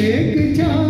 देख जा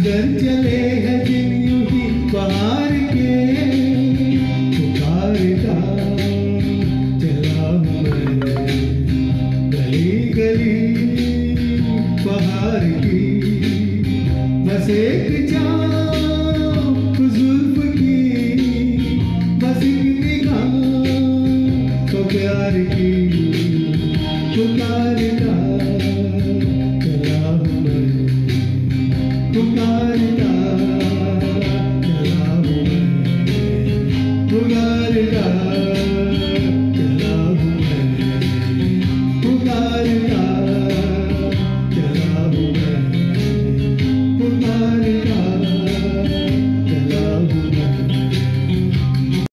मगर चले हैं दिन यूँ ही बाहर के। चला गली गली बाहर की। बस एक हाँ, तो प्यार की।